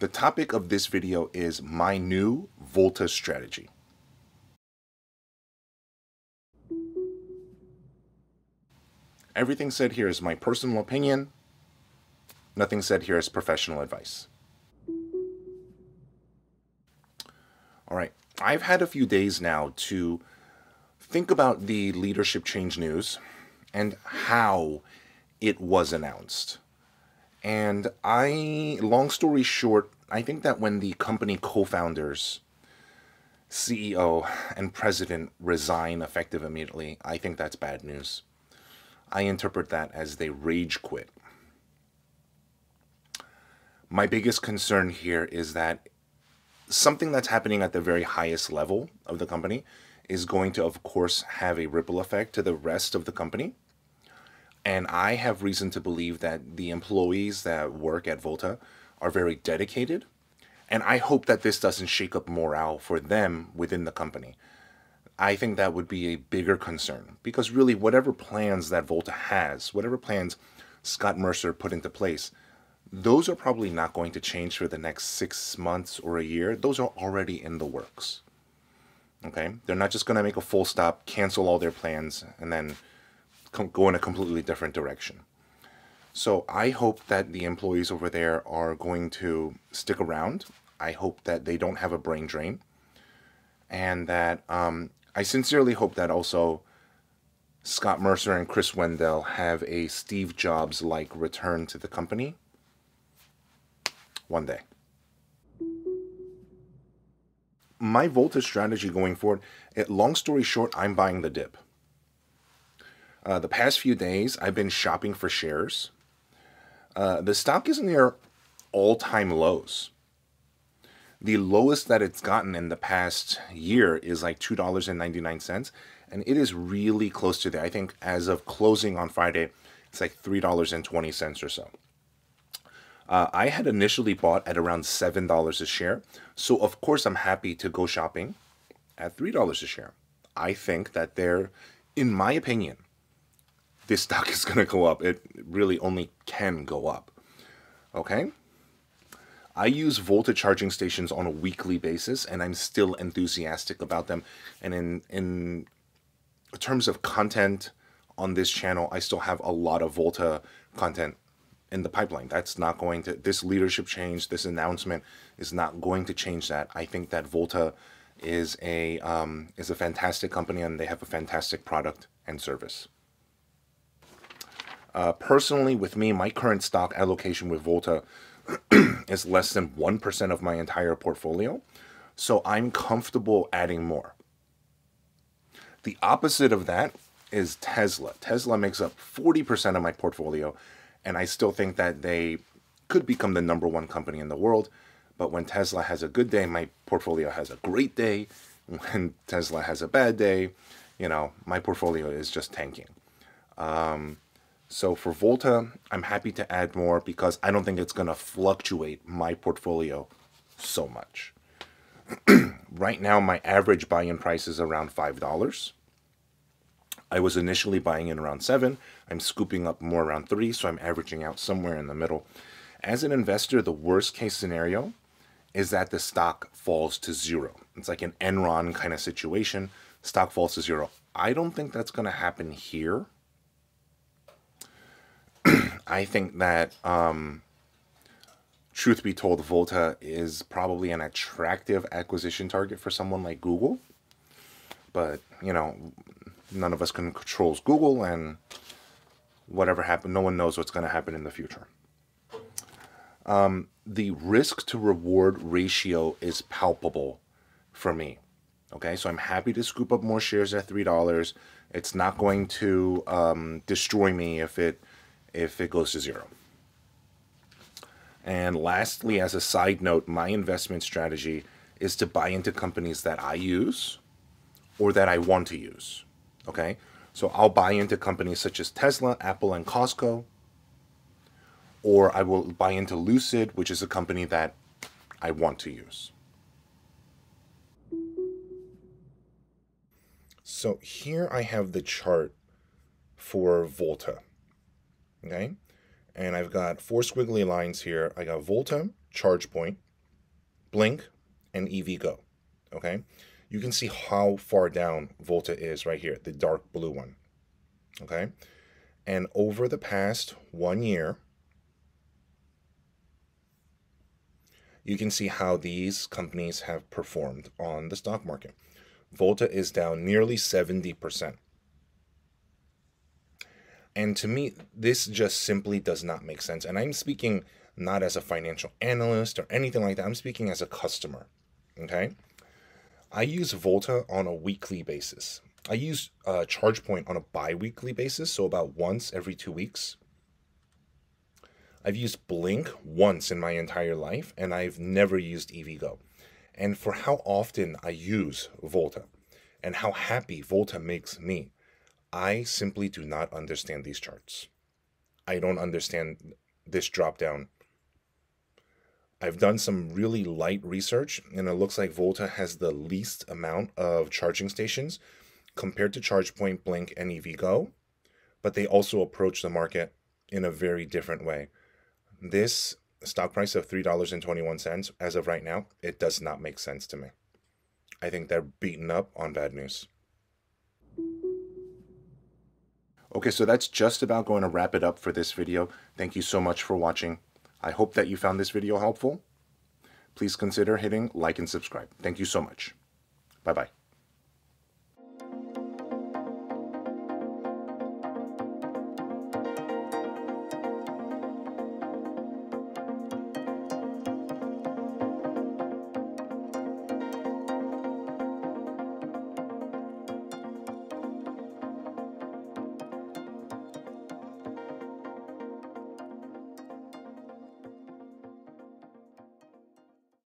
The topic of this video is my new Volta strategy. Everything said here is my personal opinion. Nothing said here is professional advice. All right, I've had a few days now to think about the leadership change news and how it was announced. And I, long story short, I think that when the company co founders, CEO, and president resign effective immediately, I think that's bad news. I interpret that as they rage quit. My biggest concern here is that something that's happening at the very highest level of the company is going to, of course, have a ripple effect to the rest of the company. And I have reason to believe that the employees that work at Volta are very dedicated. And I hope that this doesn't shake up morale for them within the company. I think that would be a bigger concern because really, whatever plans that Volta has, whatever plans Scott Mercer put into place, those are probably not going to change for the next six months or a year. Those are already in the works. Okay? They're not just going to make a full stop, cancel all their plans, and then go in a completely different direction. So I hope that the employees over there are going to stick around. I hope that they don't have a brain drain. And that um, I sincerely hope that also Scott Mercer and Chris Wendel have a Steve Jobs like return to the company one day. My voltage strategy going forward, it, long story short, I'm buying the dip. Uh, the past few days, I've been shopping for shares. Uh, the stock is near all time lows. The lowest that it's gotten in the past year is like $2.99, and it is really close to there. I think as of closing on Friday, it's like $3.20 or so. Uh, I had initially bought at around $7 a share, so of course I'm happy to go shopping at $3 a share. I think that they're, in my opinion, this stock is going to go up. It really only can go up. Okay? I use Volta charging stations on a weekly basis, and I'm still enthusiastic about them. And in in terms of content on this channel, I still have a lot of Volta content in the pipeline. That's not going to this leadership change, this announcement is not going to change that. I think that Volta is a um, is a fantastic company, and they have a fantastic product and service. Uh, personally, with me, my current stock allocation with Volta is less than 1% of my entire portfolio. So I'm comfortable adding more. The opposite of that is Tesla. Tesla makes up 40% of my portfolio, and I still think that they could become the number one company in the world. But when Tesla has a good day, my portfolio has a great day. When Tesla has a bad day, you know, my portfolio is just tanking. Um, so for Volta, I'm happy to add more because I don't think it's going to fluctuate my portfolio so much. right now, my average buy-in price is around $5. I was initially buying in around 7 I'm scooping up more around 3 so I'm averaging out somewhere in the middle. As an investor, the worst case scenario is that the stock falls to zero. It's like an Enron kind of situation. Stock falls to zero. I don't think that's going to happen here. I think that, um, truth be told, Volta is probably an attractive acquisition target for someone like Google. But, you know, none of us can control Google, and whatever happens, no one knows what's going to happen in the future. Um, the risk to reward ratio is palpable for me. Okay, so I'm happy to scoop up more shares at $3. It's not going to um, destroy me if it if it goes to zero. And lastly, as a side note, my investment strategy is to buy into companies that I use or that I want to use. Okay? So I'll buy into companies such as Tesla, Apple, and Costco. Or I will buy into Lucid, which is a company that I want to use. So here I have the chart for Volta. Okay. And I've got four squiggly lines here. I got Volta, ChargePoint, Blink, and EVgo. Okay, you can see how far down Volta is right here, the dark blue one. Okay, and over the past one year, you can see how these companies have performed on the stock market. Volta is down nearly 70%. And to me, this just simply does not make sense. And I'm speaking not as a financial analyst or anything like that. I'm speaking as a customer. Okay. I use Volta on a weekly basis. I use uh, ChargePoint on a bi weekly basis, so about once every two weeks. I've used Blink once in my entire life, and I've never used EVgo. And for how often I use Volta and how happy Volta makes me, I simply do not understand these charts. I don't understand this drop down. I've done some really light research, and it looks like Volta has the least amount of charging stations compared to ChargePoint, Blink, and EVgo, but they also approach the market in a very different way. This stock price of $3.21 as of right now, it does not make sense to me. I think they're beaten up on bad news. Okay, so that's just about going to wrap it up for this video. Thank you so much for watching. I hope that you found this video helpful. Please consider hitting like and subscribe. Thank you so much. Bye-bye.